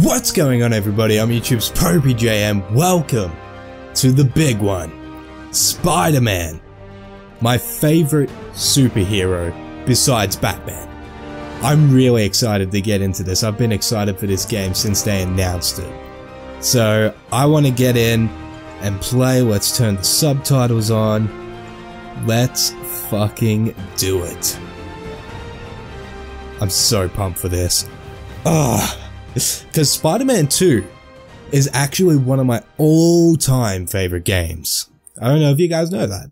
What's going on everybody, I'm YouTube's popeyJN and welcome to the big one, Spider-Man. My favorite superhero besides Batman. I'm really excited to get into this, I've been excited for this game since they announced it. So I want to get in and play, let's turn the subtitles on, let's fucking do it. I'm so pumped for this. Ah. Because Spider-Man 2 is actually one of my all-time favorite games. I don't know if you guys know that.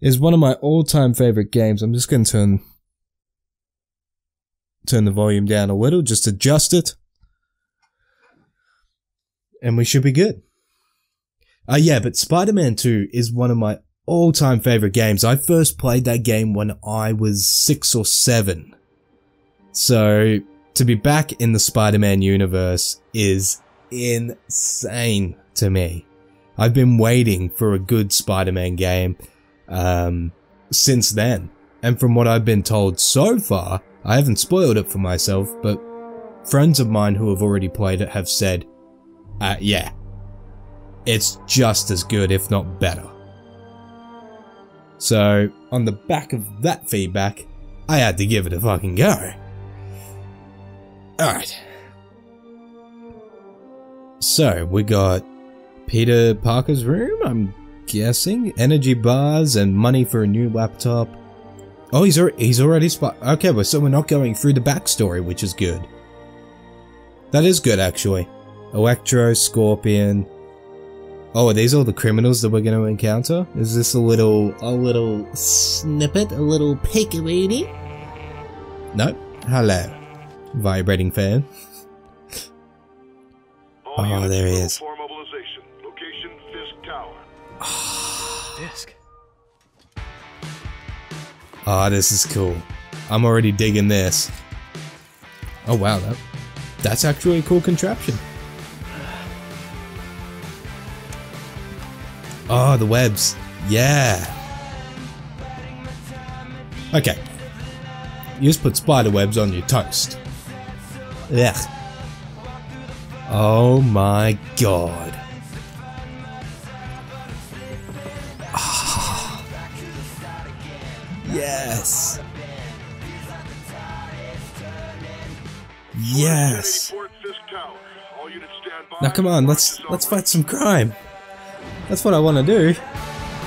It's one of my all-time favorite games. I'm just going to turn turn the volume down a little, just adjust it. And we should be good. Uh, yeah, but Spider-Man 2 is one of my all-time favorite games. I first played that game when I was six or seven. So, to be back in the Spider-Man universe is insane to me. I've been waiting for a good Spider-Man game um, since then. And from what I've been told so far, I haven't spoiled it for myself, but friends of mine who have already played it have said, uh, yeah, it's just as good, if not better. So, on the back of that feedback, I had to give it a fucking go. Alright. So, we got Peter Parker's room, I'm guessing. Energy bars and money for a new laptop. Oh, he's already, he's already spot. Okay, well, so we're not going through the backstory, which is good. That is good, actually. Electro, Scorpion. Oh, are these all the criminals that we're going to encounter? Is this a little, a little snippet, a little peek-a-weenie? No. Hello vibrating fan. oh, there he is. Location Fisk Tower. Fisk. Ah, oh, this is cool. I'm already digging this. Oh wow, that that's actually a cool contraption. Oh, the webs. Yeah. Okay. You just put spider webs on your toast. Ugh. Oh my god. Oh. Yes. Yes. Now come on, let's let's fight some crime. That's what I want to do.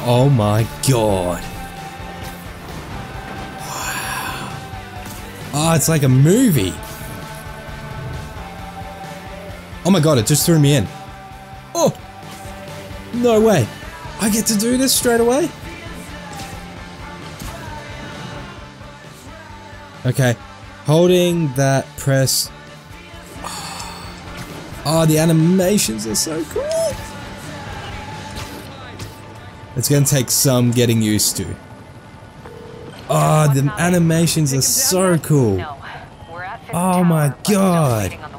Oh my god. Wow. Oh, it's like a movie. Oh my god, it just threw me in. Oh! No way. I get to do this straight away? Okay. Holding that press. Ah, oh, the animations are so cool. It's gonna take some getting used to. Oh, the animations are so cool. Oh my god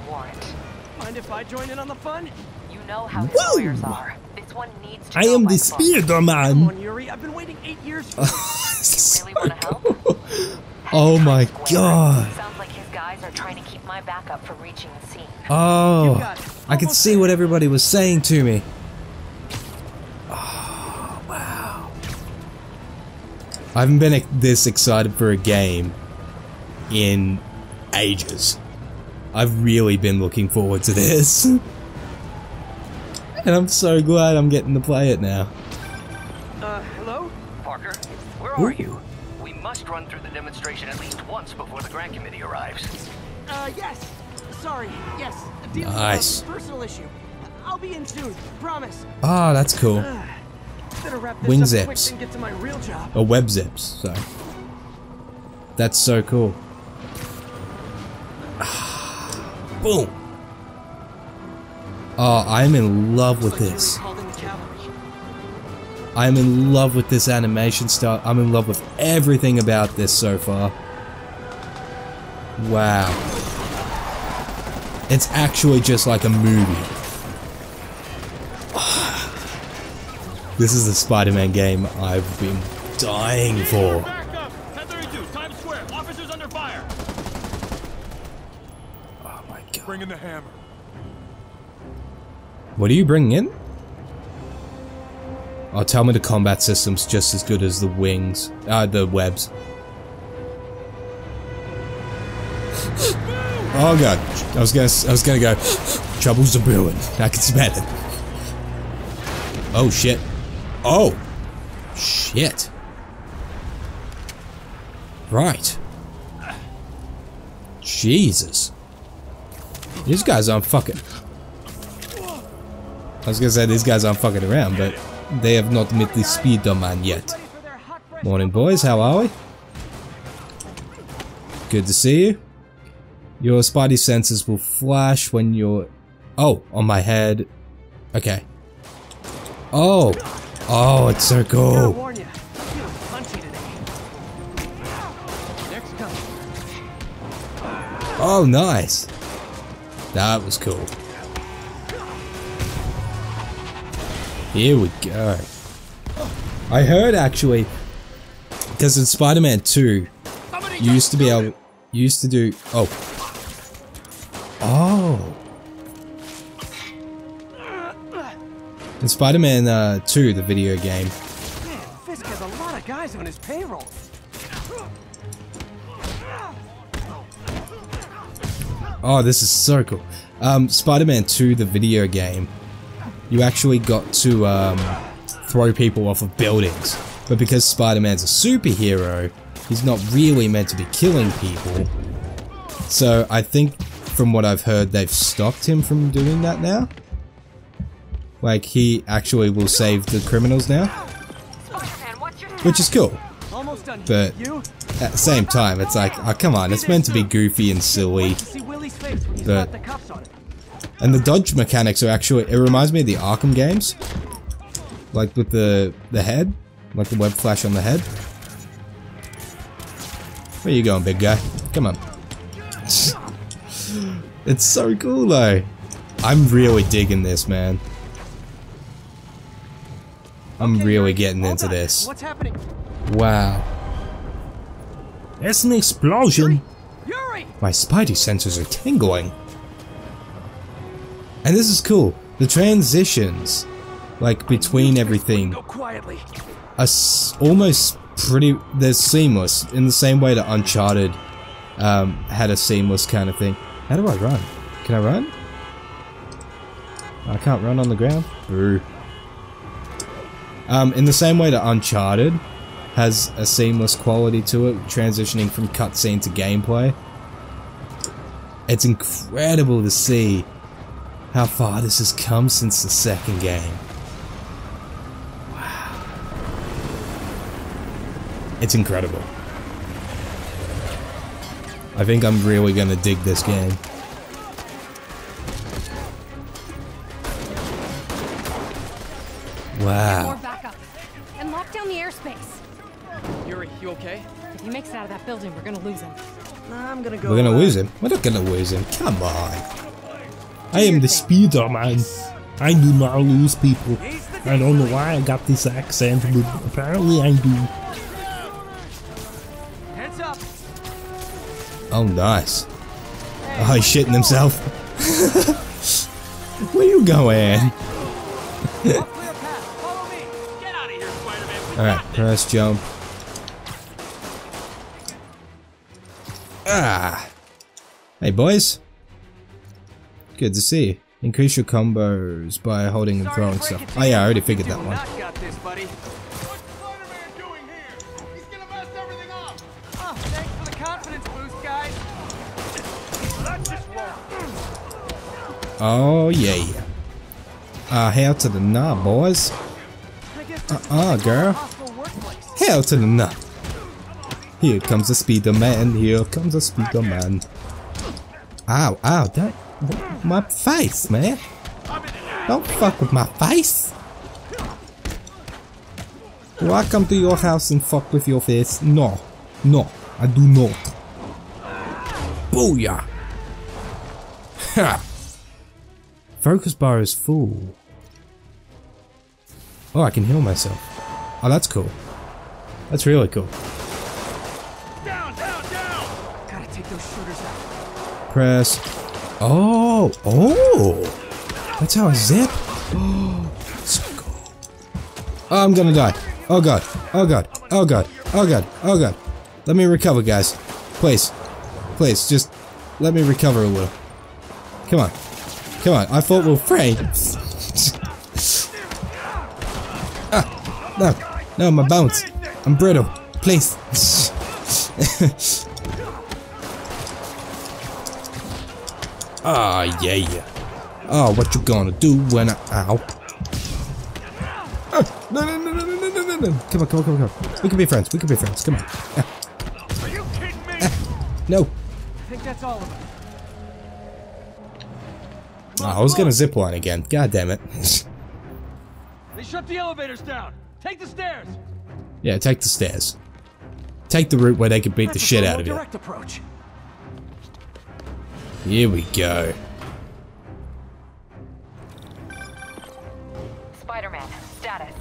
join in on the fun? You know how lawyers are. This one needs to I am the Spider-Man. Come Yuri. I've been waiting eight years for this. really want to help? oh my god. Sounds like his guys are trying to keep my backup from reaching the scene. Oh, I could see what everybody was saying to me. Oh, wow. I haven't been this excited for a game in ages. I've really been looking forward to this. and I'm so glad I'm getting to play it now. Uh, hello? Parker, where are you? We must run through the demonstration at least once before the grant committee arrives. Uh, yes. Sorry, yes. nice. personal issue. I'll be in soon, promise. Ah, oh, that's cool. Uh, Wing zips. Or web zips, so. That's so cool. Boom. Oh, I'm in love with this. I'm in love with this animation style. I'm in love with everything about this so far. Wow. It's actually just like a movie. This is the Spider-Man game I've been dying for. What are you bringing in? Oh, tell me the combat system's just as good as the wings, uh, the webs. oh god, I was gonna, I was gonna go. Troubles are brewing. I can smell it. Oh shit. Oh, shit. Right. Jesus. These guys aren't fucking. I was gonna say these guys aren't fucking around, but they have not met the Speederman yet. Ready for their hot fresh Morning, boys. How are we? Good to see you. Your spidey senses will flash when you're... Oh, on my head. Okay. Oh. Oh, it's so cool. warn you, I'm feeling punchy today. Next comes. Oh, nice. That was cool. Here we go. I heard actually, because in Spider-Man 2, you used to be able, you used to do, oh. Oh. In Spider-Man uh, 2, the video game, Man, Fisk has a lot of guys on his payroll. Oh, this is so cool. Um, Spider-Man 2, the video game, you actually got to um, throw people off of buildings. But because Spider-Man's a superhero, he's not really meant to be killing people. So I think from what I've heard, they've stopped him from doing that now. Like, he actually will save the criminals now, which is cool. But- At the same time, it's like, oh come on, it's meant to be goofy and silly. want to see Willie's face when he's But- And the dodge mechanics are actually, it reminds me of the Arkham games. Like with the, the head, like the web flash on the head. Where you going, big guy? Come on. it's so cool though. I'm really digging this, man. I'm Okay, really Yuri, getting into on. this. What's happening? Wow. It's an explosion. Yuri! My spidey senses are tingling. And this is cool. The transitions, like between everything, are s- almost pretty. They're seamless in the same way that Uncharted um, had a seamless kind of thing. How do I run? Can I run? I can't run on the ground. Boo. Um, in the same way that Uncharted has a seamless quality to it, transitioning from cutscene to gameplay. It's incredible to see how far this has come since the second game. Wow. It's incredible. I think I'm really gonna dig this game. More Wow. backup. And lock down the airspace. Yuri, you okay? If he makes it out of that building, we're gonna lose him. I'm gonna go. We're gonna uh, lose him. We're not gonna lose him. Come on. I am the speeder man. I do not lose people. I don't know why I got this accent, but apparently I do. Heads up. Oh, nice. Oh, he's shitting himself. Where you going? I'll clear a path. Follow me. Get out of here, Spider-Man. Alright, press jump. Ah. Hey, boys. Good to see. Increase your combos by holding and throwing stuff. it Oh yeah, I already figured that one. this, buddy. What's Spider-Man doing here? He's gonna mess everything up! Oh, thanks for the confidence boost, guys. That's just wrong. Oh yeah. Uh, hell to the nah, boys. I guess this is Uh-uh, what they call a girl. hostile. Hell to the nah. Here comes the speeder man. Here comes the speeder man. Ow, ow, don't, my face, man. Don't fuck with my face. Do I come to your house and fuck with your face? No, no, I do not. Booyah! Ha! Focus bar is full. Oh, I can heal myself. Oh, that's cool. That's really cool. Down, down, down! Gotta take those shooters out. Press. Oh, oh! That's how I zip? Oh, I'm gonna die. Oh god. Oh god. Oh god. Oh god. Oh god. Let me recover, guys. Please. Please, just let me recover a little. Come on. Come on. I thought we were friends. ah, no. No, my bones. I'm brittle. Please. Ah, yeah. yeah. Oh, what you gonna do when I... Ow. Ah, no, no, no, no, no, no, no, no. Come on, come on, come on, come on. We can be friends. We can be friends. Come on. Ah, Are you kidding me? no. I think that's all of them. Oh, I was gonna zip line again. God damn it. They shut the elevators down. Take the stairs. yeah, take the stairs. Take the route where they can beat the That's a shit out of you. Direct approach. Here we go. Spider-Man, status.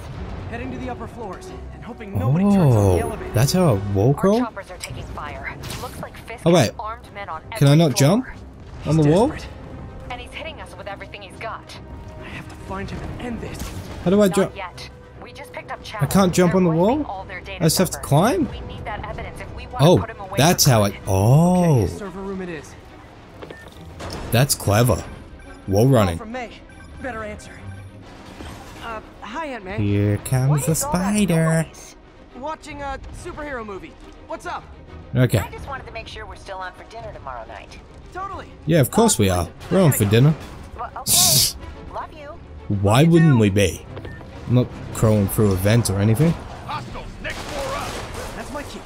Heading to the upper floors and hoping nobody turns on the Oh, elevator. that's how a wall Our crawl? choppers are taking fire. Looks like Fisk Oh, wait. has armed men on Can I every not jump? floor. On the wall? Desperate. And he's hitting us with everything he's got. I have to find him and end this. How do I jump? We just picked up I can't jump They're on the wall? all their data I just have to climb? We need that evidence if we want Oh, to put him away that's how I... Oh, Okay, that's clever. Wall Call running. from May. Better answer. Uh, hi Aunt May. Here comes the is all that spider. Watching a superhero movie. What's up? Okay. I just wanted to make sure we're still on for dinner tomorrow night. Totally. Yeah, of course we are. We're on for dinner. Well, okay. Love you. Why wouldn't we be? I'm not crawling through a vent or anything. Hostiles, next floor up. That's my cue.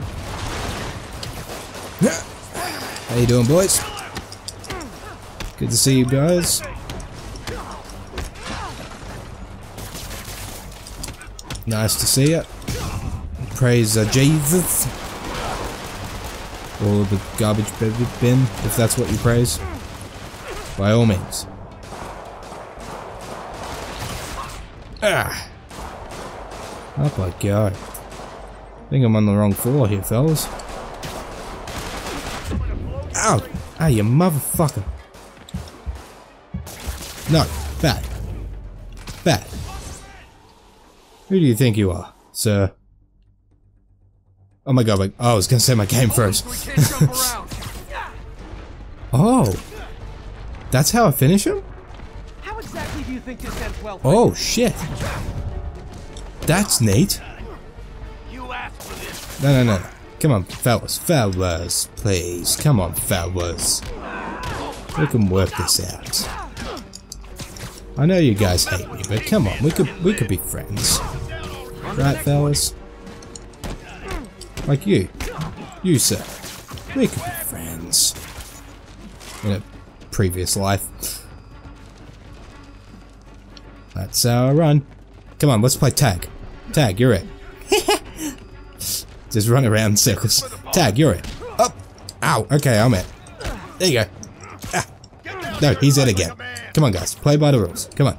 How you doing, boys? Good to see you guys. Nice to see you. Praise uh, Jesus. All of the garbage bin, if that's what you praise. By all means. Ah. Oh my god. I think I'm on the wrong floor here, fellas. Ow! Ah, you motherfucker. No, bad. Bad. Who do you think you are, sir? Oh my god, like, oh, I was gonna say my game first. We can't jump around. Oh. That's how I finish him? How exactly do you think this ends well? Oh, shit. That's neat. You asked for this. No, no, no. Come on, fellas. Fellas, please. Come on, fellas. We can work this out. I know you guys hate me, but come on, we could we could be friends. Right, fellas? Like you. You, sir. We could be friends. In a previous life. That's our run. Come on, let's play tag. Tag, you're it. Just run around in circles. Tag, you're it. Up. Ow. Okay, I'm it. There you go. Ah. No, he's it again. Come on, guys. Play by the rules. Come on.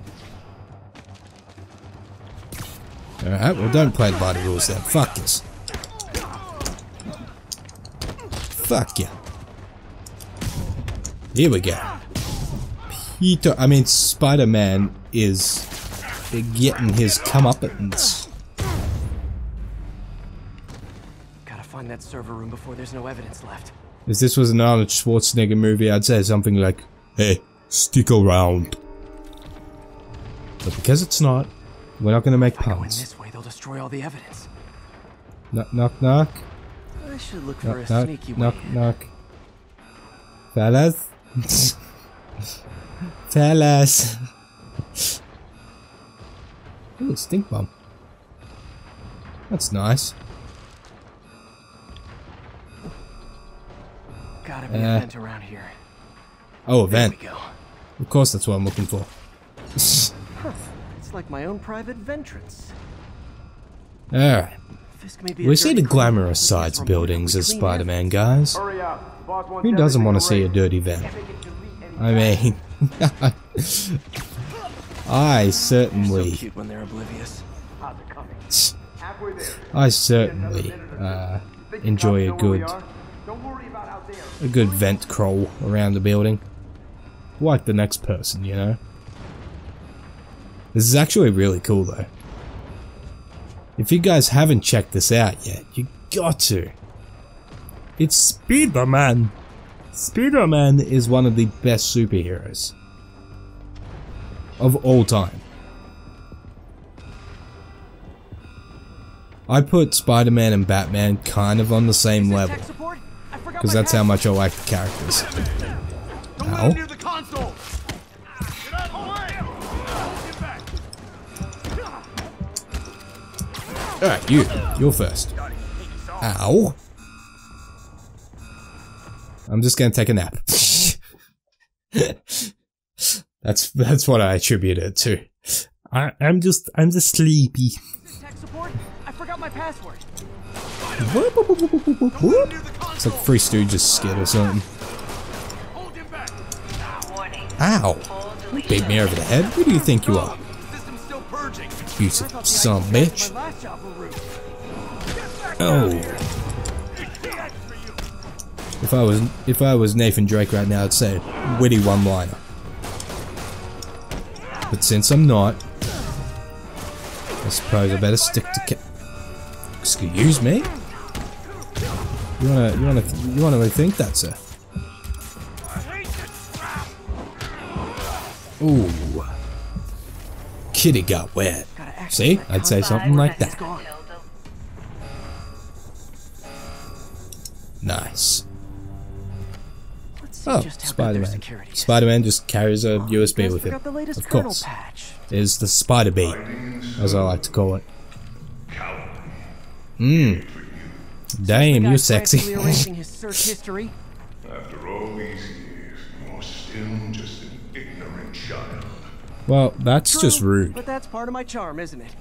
Alright, well, don't play by the rules then. Fuck this. Fuck yeah. Here we go. Peter, I mean, Spider-Man is getting his comeuppance. Gotta find that server room before there's no evidence left. If this was an Arnold Schwarzenegger movie, I'd say something like, Hey, stick around. But because it's not, we're not gonna make If in puns. this way, they'll destroy all the evidence. Knock, knock, knock. I should look for a Knock, knock, sneaky way. knock, knock. Fellas? Fellas. Ooh, stink bomb. That's nice. Gotta be Uh, a vent around here. Oh, There we go. Of course that's what I'm looking for. It's like my own private ventrance. Alright. We see the glamorous sides buildings as Spider-Man guys. Who doesn't want to see a dirty vent? I mean, I certainly. I certainly uh, enjoy a good, a good vent crawl around the building like the next person, you know. This is actually really cool though. If you guys haven't checked this out yet, you got to. It's Spider-Man. Spider-Man is one of the best superheroes of all time. I put Spider-Man and Batman kind of on the same level Tech support? I forgot because that's how much I like the characters. Ow. Him console. Get out of the way. Get back. Alright, you. You're first. Ow. I'm just gonna take a nap. that's that's what I attribute it to. I, I'm just, I'm just sleepy. Tech support? I forgot my password. Near the console. It's like Free Stooges skit or something. Ow! Beat me over the head? Who do you think you are? You son of bitch. Oh. If I was if I was Nathan Drake right now, I'd say witty one-liner. But since I'm not, I suppose I better stick to. Excuse me. You wanna you wanna you wanna rethink that, sir? Ooh. Kitty got wet. See, I'd say something like that. Nice. Oh, just how good their Spider-Man. Spider-Man just carries a oh, USB with him. forgot the latest Of course. patch. Is the Spider Beat, as I like to call it. Mmm. Damn, Guy you're frantically sexy. well, that's just rude. But that's part of my charm, isn't it?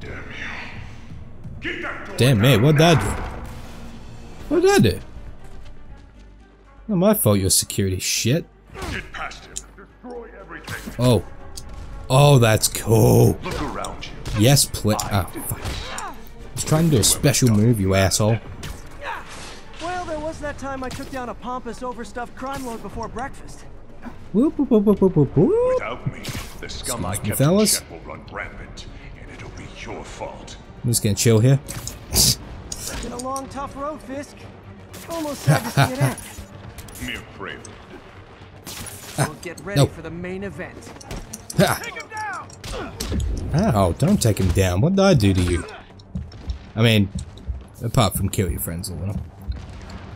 Damn you. Get that Damn me, what'd I now. do? What'd I do? Not my fault you're security shit. Get past him. Destroy everything. Oh. Oh, that's cool. Look around you. Yes, pli- Oh, ah, fuck. I was trying to do a special move, you asshole. Well, there was that time I took down a pompous, overstuffed crime lord before breakfast. Whoop, whoop, whoop, whoop, whoop, whoop, whoop. Without me, the scum I me, kept fellas. in check will run rampant, and it'll be your fault. I'm just gonna chill here. Been a long, tough road, Fisk. Almost sad to see it end. Mere prelude. We'll get ready No. for the main event. Ha! Ow, ah. oh, don't take him down. What did I do to you? I mean, apart from kill your friends a little.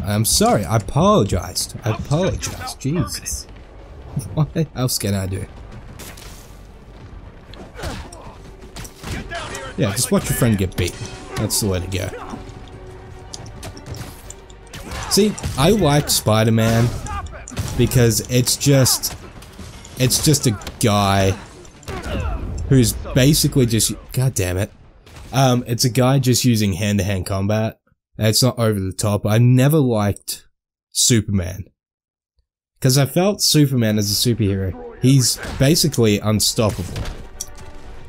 I'm sorry, I apologized. I apologized. Jesus. What else can I do? Yeah, just watch your friend get beat. That's the way to go. See, I like Spider-Man because it's just it's just a guy who's basically just god damn it um it's a guy just using hand-to-hand combat it's not over the top i never liked superman because i felt superman as a superhero he's basically unstoppable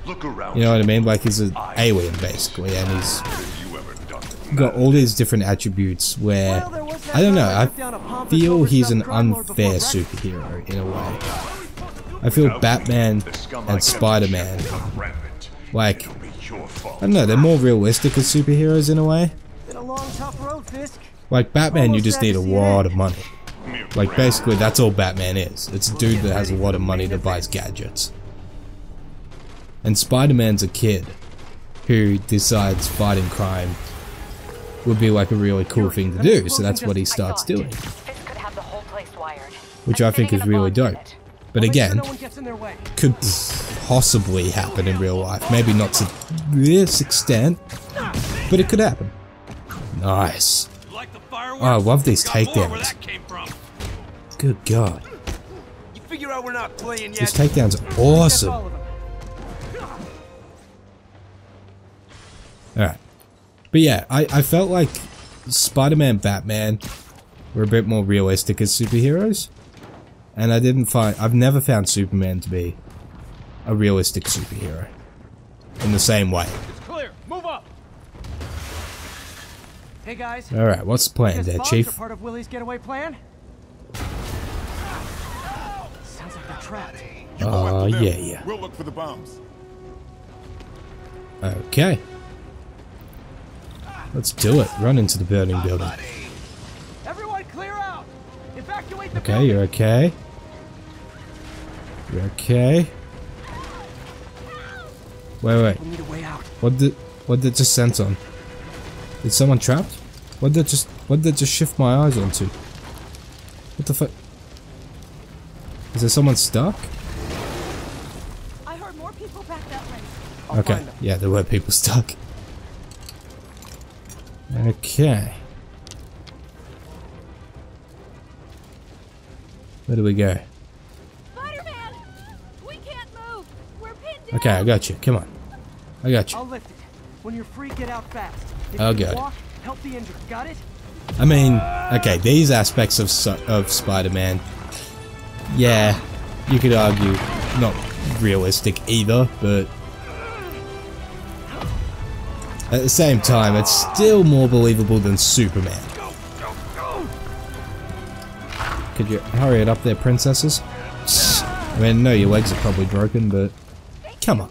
Look around you know what i mean like he's an alien basically and he's What have you ever done with got all these different attributes where Well, there was that I don't know. I took down a pompous, feel he's an overstuffed crime lord before unfair superhero in a way. I feel Batman the scum I and kept Spider-Man, check will run rampant, like, It'll be your fault. I don't know, they're more realistic as superheroes in a way. Been a long, tough road, Fisk. Like Batman, you just need a lot of money. Like basically, that's all Batman is. It's a dude that has a lot of money main that buys gadgets. And Spider-Man's a kid who decides fighting crime would be like a really cool thing to do. So that's what he starts doing, Fisk could have the whole place wired. which I'm think is really bond dope. But again, no one gets in their way. could possibly happen in real life. Maybe not to this extent, but it could happen. Nice. Like the? Oh, I love these Got more where takedowns. that came from. Good God. You figure out we're not playing yet? These takedowns are awesome. all of them. Alright. But yeah, I, I felt like Spider-Man, Batman were a bit more realistic as superheroes. And I didn't find, I've never found Superman to be a realistic superhero. In the same way. It's clear. Move up. Hey guys, Alright, what's the plan guess there, bombs Chief? are part of Willie's getaway plan. trapped. You go Oh, after them. yeah, yeah. We'll look for the bombs. Okay. Let's do it. Run into the burning building. Everyone clear out! Evacuate the Okay, building! you're okay. You're okay. Wait, wait. We need a way out. What did what did it just sense on? Is someone trapped? What did it just what did it just shift my eyes onto? What the fuck? Is there someone stuck? I heard more people back that way. I'll okay. Yeah, there were people stuck. Okay. Where do we go? Spider-Man! We can't move! We're pinned Okay, I got you. Come on. I got you. I'll lift it. When you're free, get out fast. Oh, if Oh, God. walk, help the injured. Got it? I mean, okay, these aspects of of Spider-Man, yeah, you could argue not realistic either, but at the same time, it's still more believable than Superman. Could you hurry it up there, princesses? I mean, no, your legs are probably broken, but come on.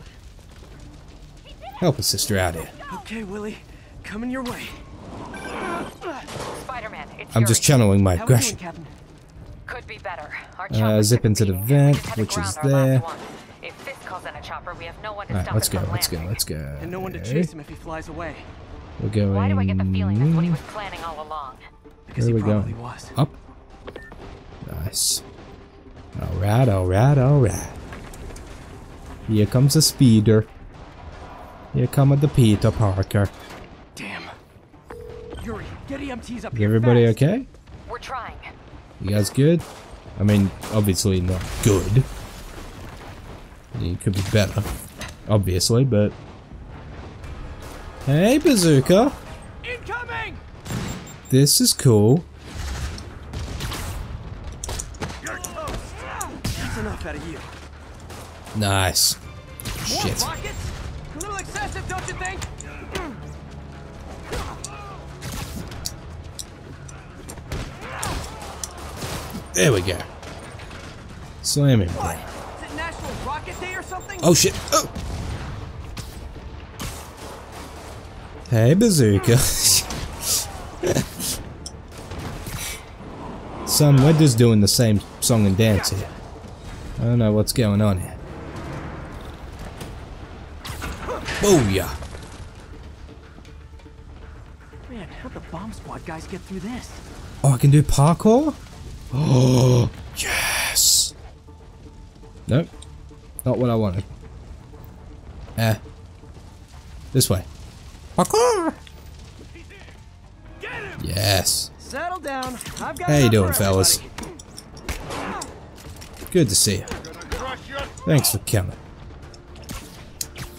Help a sister out here. Okay, Willie. Coming your way. Spider-Man, it's I'm just channeling my How we doing, aggression. Captain? Could be better. Our Uh, zip into the 17. We just vent, which is there. one. If Fisk calls in a chopper, we have no one to Alright, stop let's go, let's go, let's go. And no one to chase him if he flies away. We're going. Why do I get the feeling that's what he was planning all along? Because Where he we probably going? was. Up. Nice. Alright, alright, alright. Here comes the speeder. Here comes the Peter Parker. Damn. EMTs up here. everybody fast. okay? We're trying. You guys good? I mean, obviously not good. You could be better. Obviously, but... Hey, Bazooka! Incoming! This is cool. That's enough out of you. Nice. More Shit. There we go. Slam him. What? Is it National Rocket Day or something? Oh shit! Oh. Hey, Bazooka. Son, we're just doing the same song and dance here. I don't know what's going on here. Booyah! Man, how'd the bomb squad guys get through this? Oh, I can do parkour? Oh, yes! Nope. Not what I wanted. Eh. This way. Parkour! Yes. Settle down. I've got How you doing, fellas? Good to see you. Gonna crush you. Thanks for coming.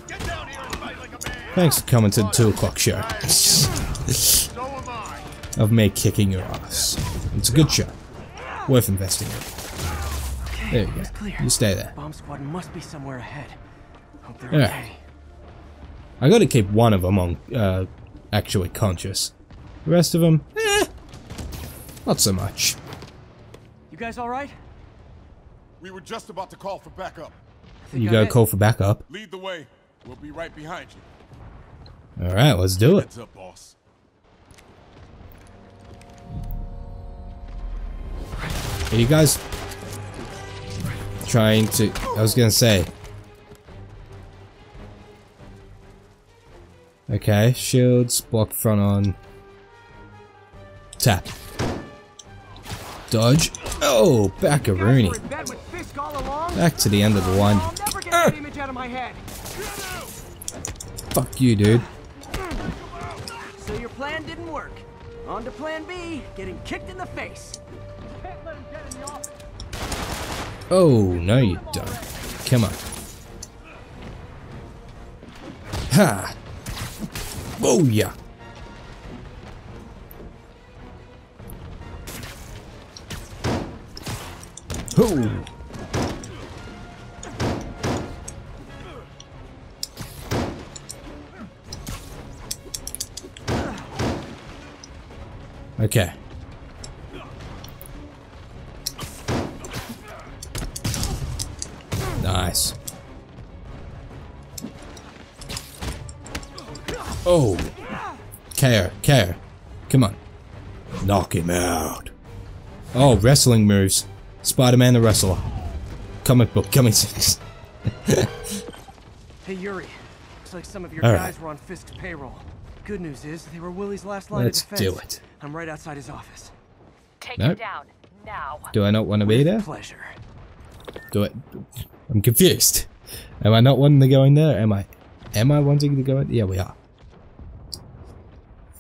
Get down here and fight like a man. Thanks for coming to the 2 o'clock show. So am I. of me kicking your ass. It's a good show. Worth investing in. There you go. clear. You stay there. Bomb squad must be somewhere ahead. Hope they're Yeah. okay. I gotta keep one of them on, uh, actually conscious. The rest of them, eh, not so much. You guys all right? We were just about to call for backup. You gotta call for backup. Lead the way. We'll be right behind you. Alright, let's do it. Heads up, boss. Are you guys trying to... I was gonna say. Okay, shields, block front on. Tap. Dodge. Oh, back a Rooney. were in bed with Fisk all along? Back to the end of the line. I'll never get that image out of my head. Fuck you, dude. So your plan didn't work. On to plan B, getting kicked in the face. Oh, no you don't. Come on. Ha! Oh, Care, care. Come on. Knock him out. Oh, wrestling moves. Spider-Man the wrestler. Comic book coming soon. Hey, Yuri. Looks like some of your All right. guys were on Fisk's payroll. Good news is they were Willie's last line Let's of defense. do it. I'm right outside his office. Take Nope. him down. Now. Do I not want to be there? Pleasure. Do it. I'm confused. Am I not wanting to go in there? Am I? Am I wanting to go in? Yeah, we are.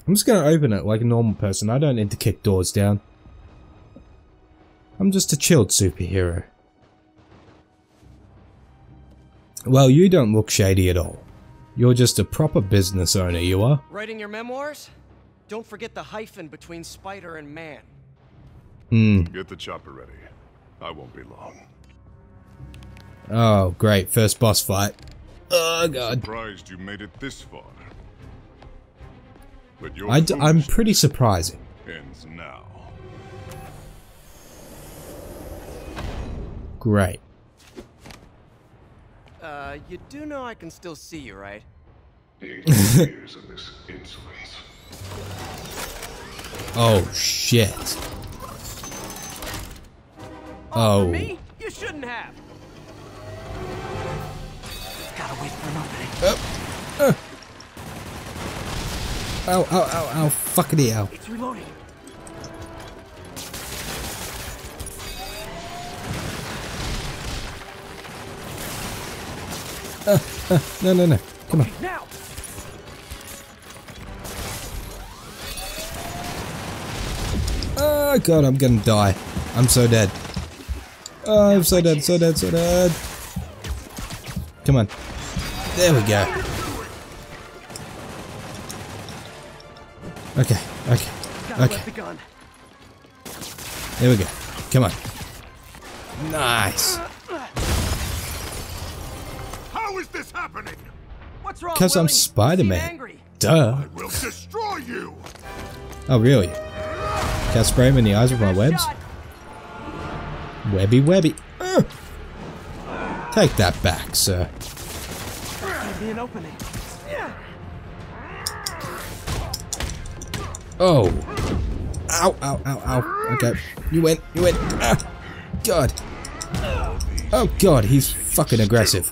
I'm just gonna open it like a normal person. I don't need to kick doors down. I'm just a chilled superhero. Well, you don't look shady at all. You're just a proper business owner, you are. Writing your memoirs? Don't forget the hyphen between spider and man. Hmm. Get the chopper ready. I won't be long. Oh, great. First boss fight. Oh, God. Surprised you made it this far. But your I d I'm pretty surprising. ends now. Great. Uh, you do know I can still see you, right? Eight years of this insolence. Oh, shit. Oh. For me? You shouldn't have. Gotta wait for an opening. Ow, ow, ow, ow. Fuckity ow. It's reloading. No, no, no. Come on. Now! Oh, God, I'm gonna die. I'm so dead. Oh, I'm so dead, so dead, so dead. Come on. There we go. Okay, okay, okay. let the gun. There we go. Come on. Nice. How is this happening? What's wrong, 'Cause I'm Willie? You seem Spider-Man. angry. Duh. Will destroy you! Oh, really? Can I spray him in the eyes with my webs? Webby, webby. Ugh. Take that back, sir. Could be an opening. Oh. Ow, ow, ow, ow. Okay. You win, you win. Ah. God. Oh, God, he's fucking aggressive.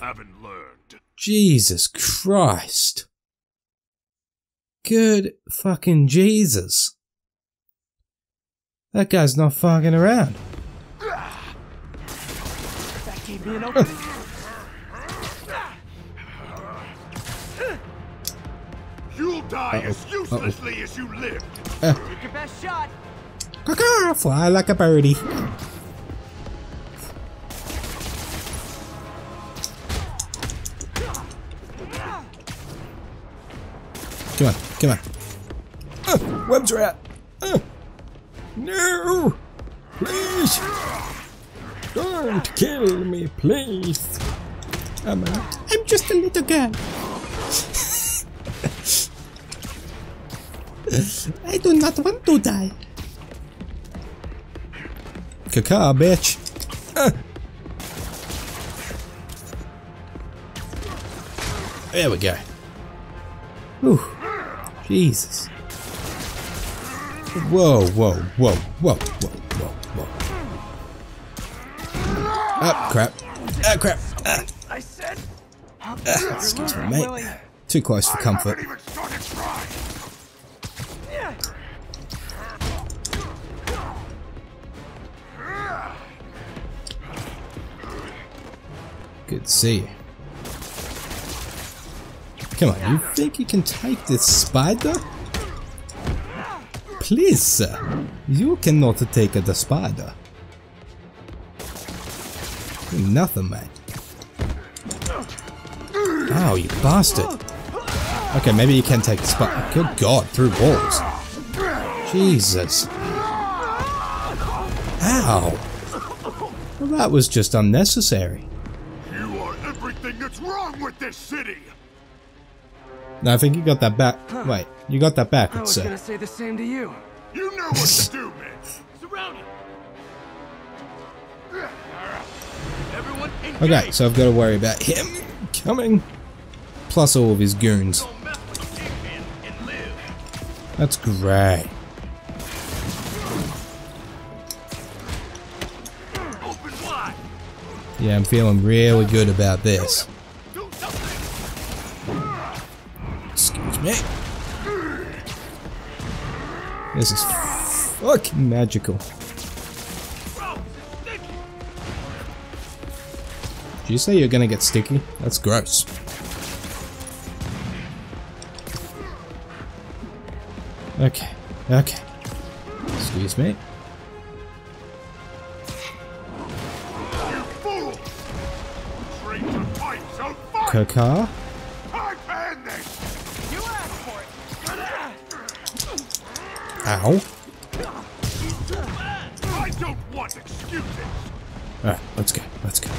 Jesus Christ. Good fucking Jesus. That guy's not fucking around. That gave me an opening. You'll die as uselessly as you lived. Take your best shot. Fly like a birdie. Come on, come on. Uh, webs are out. Uh, no! Please! Don't kill me, please! I'm, a, I'm just a little girl. I do not want to die. Caca, bitch. Uh. There we go. Whew. Jesus. Whoa, whoa, whoa, whoa, whoa, whoa, whoa. Ah, crap. Ah, crap. Ah, I ah, excuse me, mate. Too close for comfort. To see. Come on, you think you can take this spider? Please, sir. You cannot take the spider. You're nothing, man. Ow, you bastard. Okay, maybe you can take the spider. Good god, through walls. Jesus. Ow. Well, that was just unnecessary. Wrong with this city. No, I think you got that back. Wait, you got that back. I was sir. gonna say the same to you. You know what to do, man. In Okay, so I've got to worry about him coming. Plus all of his goons. Don't mess with the kingpin and live. That's great. Yeah, I'm feeling really good about this. Excuse me. This is fucking magical. Did you say you're gonna get sticky? That's gross. Okay, okay. Excuse me. You Ow. I don't want excuses! Alright, let's go, let's go.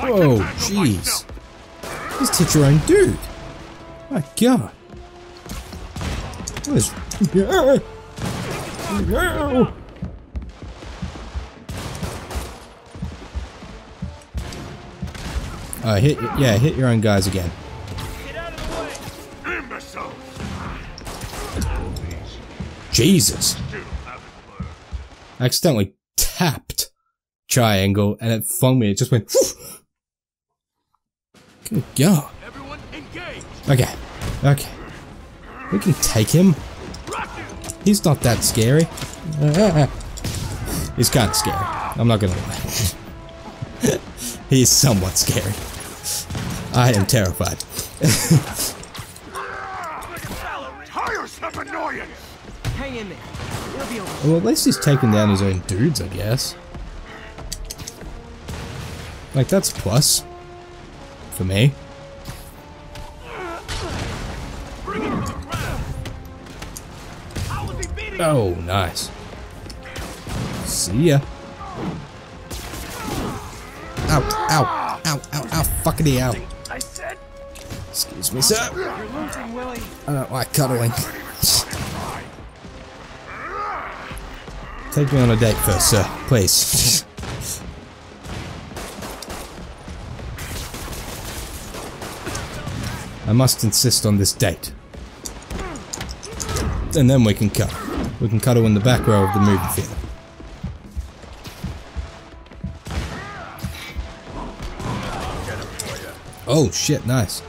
Whoa, jeez. Just hit your own dude. My god. What is... Uh, hit, yeah, hit your own guys again. Jesus. I accidentally tapped triangle and it flung me. It just went. Good God. Okay. Okay. We can take him. He's not that scary. He's kind of scary. I'm not gonna lie. He's somewhat scary. I am terrified. We'll at least he's taking down his own dudes, I guess. Like, that's plus. For me. Oh, nice. See ya. Ow, ow, ow, ow, ow, fuckity ow. Excuse me, sir. You're losing, Willie. I don't like cuddling. Take me on a date first, sir. Please. I must insist on this date. And then we can cut. We can cuddle in the back row of the movie theater. Oh shit, nice.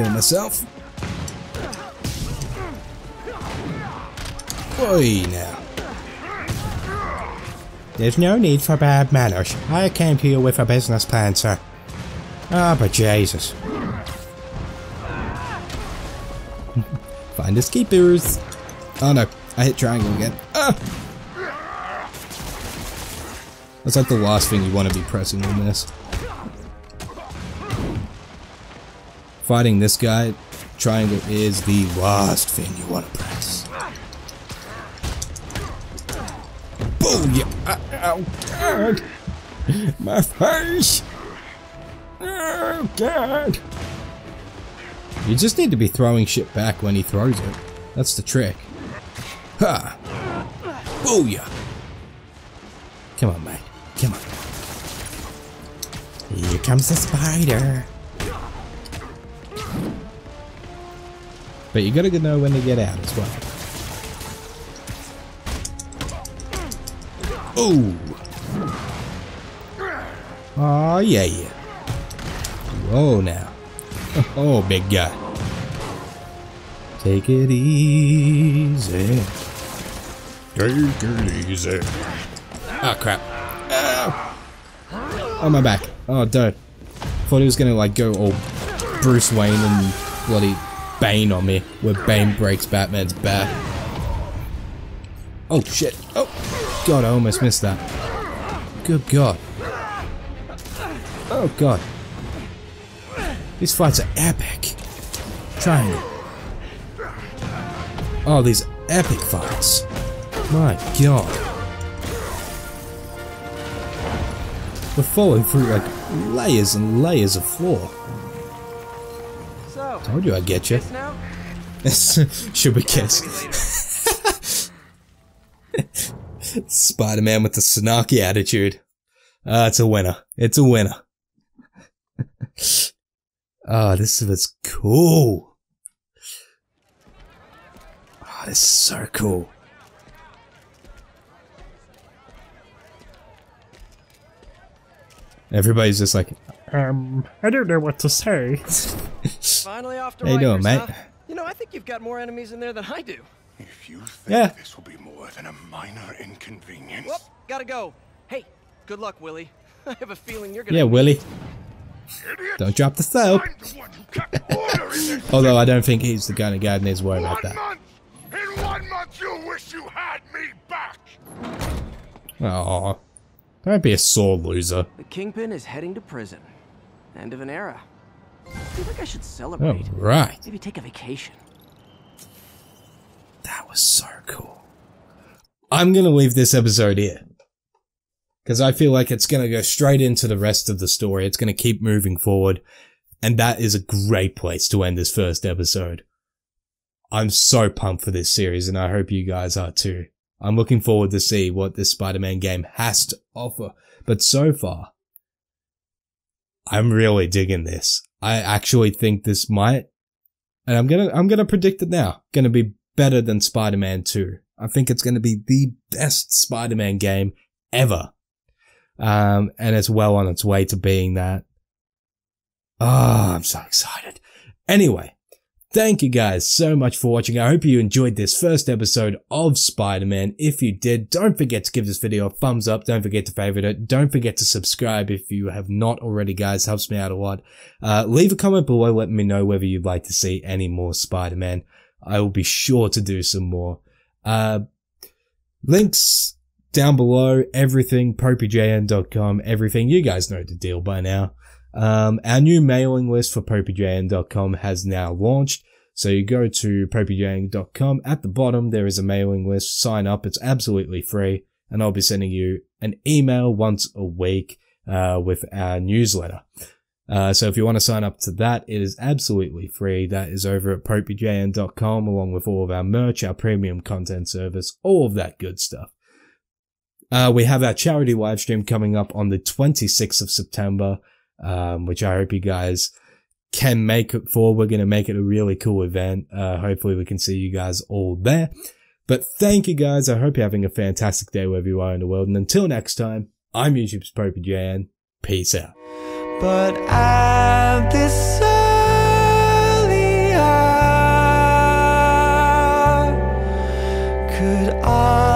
Heal myself. Oi now. There's no need for bad manners. I came to you with a business plan, sir. Ah, but Jesus. Find us keepers. Oh no, I hit triangle again. Ah! That's like the last thing you want to be pressing on this. Fighting this guy, triangle is the last thing you want to press. Booyah! Ow, ow, God! My face! Oh, God! You just need to be throwing shit back when he throws it. That's the trick. Ha! Booyah! Come on, mate. Come on. Here comes the spider. But you gotta know when to get out as well. Ooh. Oh yeah, yeah. Whoa now. Oh, big guy. Take it easy. Take it easy. Oh crap. Oh my back. Oh dude. Thought he was gonna like go all Bruce Wayne and bloody Bane on me, where Bane breaks Batman's back. Oh shit. Oh god, I almost missed that. Good god. Oh god. These fights are epic. Triangle. Oh, these epic fights. My god. We're falling through like layers and layers of floor. Told you I'd get you. Should we kiss? Spider-Man with the snarky attitude. Ah, it's a winner. It's a winner. Ah, this is cool. Ah, this is so cool. Everybody's just like, Um, I don't know what to say. Finally off to How you doing, mate? huh? You know, I think you've got more enemies in there than I do. If you think Yeah. this will be more than a minor inconvenience, Whoop, gotta go. Hey, good luck, Willie. I have a feeling you're gonna. yeah, Willie, idiot, don't drop the soap. I'm the one who kept order in this Although I don't think he's the kind of guy that needs to worry about that. month. In one month, you'll wish you had me back. Aw. Don't be a sore loser. The Kingpin is heading to prison. End of an era. I feel like I should Oh, celebrate. right. Maybe take a vacation. That was so cool. I'm gonna leave this episode here. Because I feel like it's gonna go straight into the rest of the story. It's gonna keep moving forward. And that is a great place to end this first episode. I'm so pumped for this series and I hope you guys are too. I'm looking forward to see what this Spider-Man game has to offer. But so far, I'm really digging this. I actually think this might, and I'm gonna, I'm gonna predict it now, gonna be better than Spider-Man 2. I think it's gonna be the best Spider-Man game ever. Um, and it's well on its way to being that. Oh, I'm so excited. Anyway, thank you guys so much for watching. I hope you enjoyed this first episode of Spider-Man. If you did, don't forget to give this video a thumbs up. Don't forget to favorite it. Don't forget to subscribe if you have not already, guys. Helps me out a lot. Uh, leave a comment below letting me know whether you'd like to see any more Spider-Man. I will be sure to do some more. Uh, links down below, everything, popeyjn.com, everything. You guys know the deal by now. Um, our new mailing list for popeyjn.com has now launched. So you go to popeyjn.com. At the bottom, there is a mailing list. Sign up. It's absolutely free. And I'll be sending you an email once a week, uh, with our newsletter. Uh, so if you want to sign up to that, it is absolutely free. That is over at popeyjn.com along with all of our merch, our premium content service, all of that good stuff. Uh, we have our charity live stream coming up on the 26th of September, um, which I hope you guys can make it for. We're going to make it a really cool event. Uh, hopefully we can see you guys all there. But thank you guys. I hope you're having a fantastic day wherever you are in the world. And until next time, I'm YouTube's popeyJN. Peace out. But at this early hour, could I